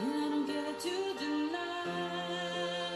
And I don't care to deny.